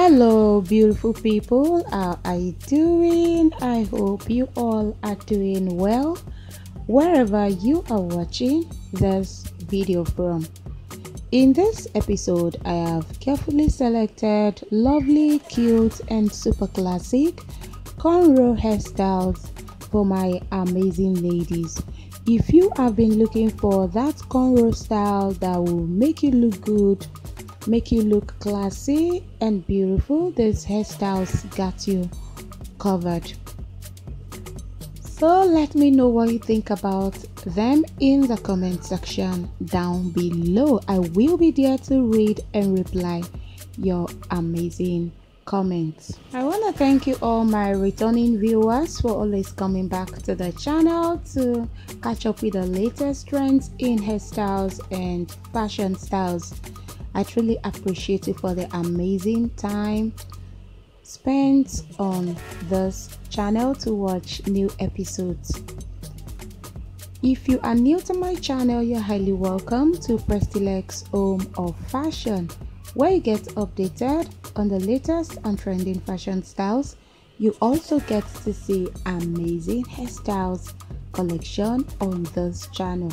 Hello, beautiful people. How are you doing? I hope you all are doing well wherever you are watching this video from. In this episode, I have carefully selected lovely, cute, and super classic cornrow hairstyles for my amazing ladies. If you have been looking for that cornrow style that will make you look good make you look classy and beautiful. This hairstyles got you covered. So let me know what you think about them in the comment section down below. I will be there to read and reply your amazing comments. I want to thank you all my returning viewers for always coming back to the channel to catch up with the latest trends in hairstyles and fashion styles I truly appreciate you for the amazing time spent on this channel to watch new episodes. If you are new to my channel, you're highly welcome to Prestylex Home of Fashion, where you get updated on the latest and trending fashion styles. You also get to see amazing hairstyles collection on this channel.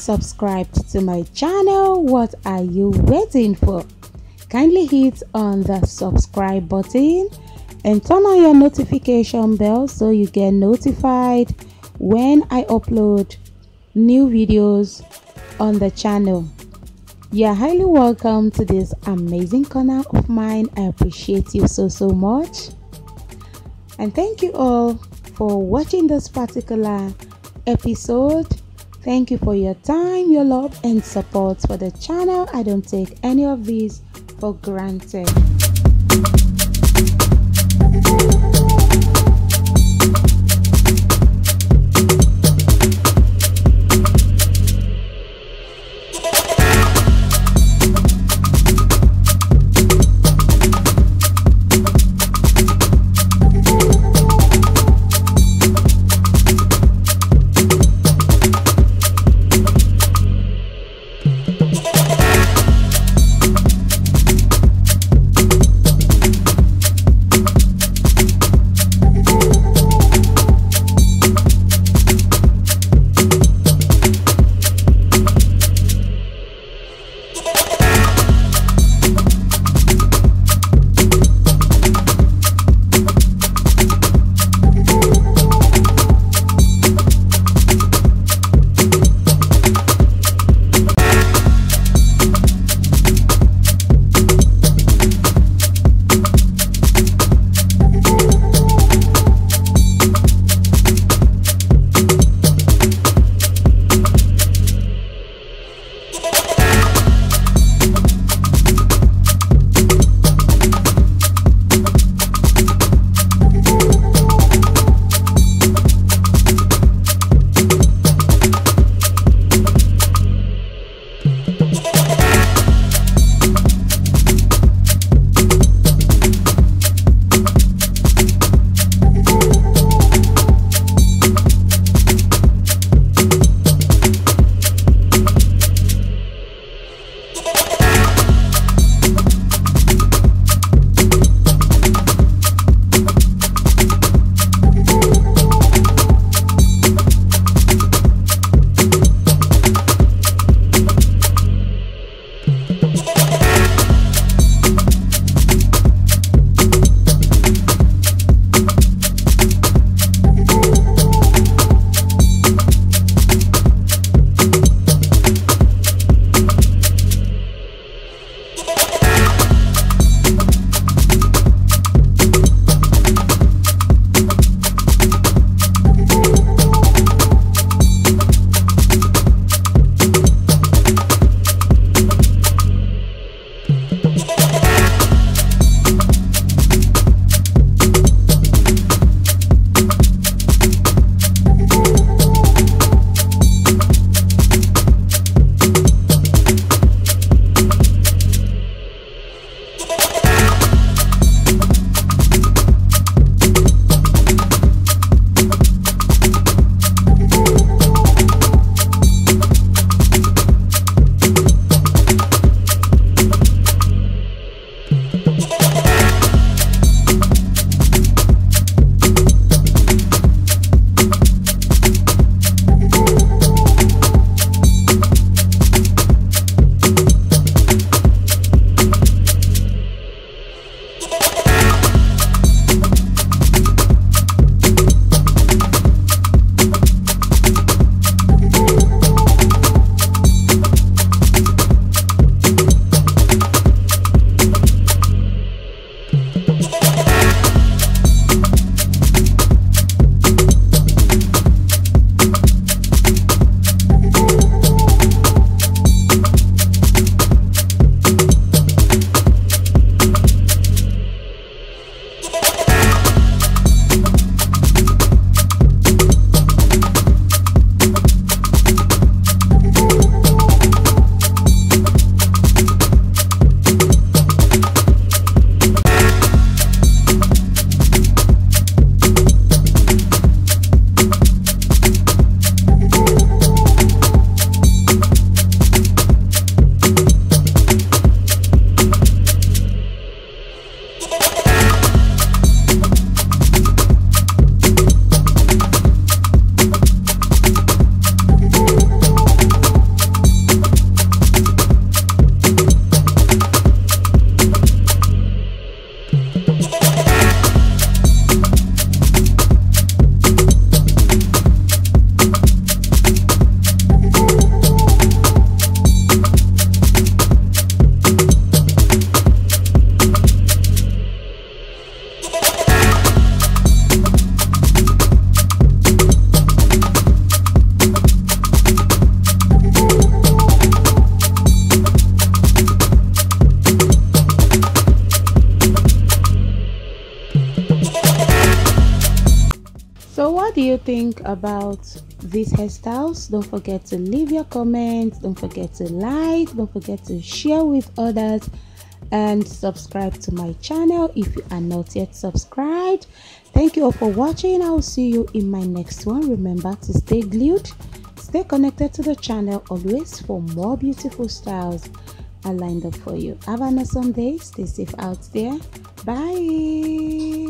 Subscribed to my channel, what are you waiting for? Kindly hit on the subscribe button and turn on your notification bell so you get notified when I upload new videos on the channel. You are highly welcome to this amazing corner of mine. I appreciate you so so much. And thank you all for watching this particular episode. Thank you for your time, your love, and support for the channel. I don't take any of these for granted. Think about these hairstyles. Don't forget to leave your comments. Don't forget to like. Don't forget to share with others. And subscribe to my channel if you are not yet subscribed. Thank you all for watching. I'll see you in my next one. Remember to stay glued stay connected to the channel always for more beautiful styles i lined up for you. Have an awesome day. Stay safe out there. Bye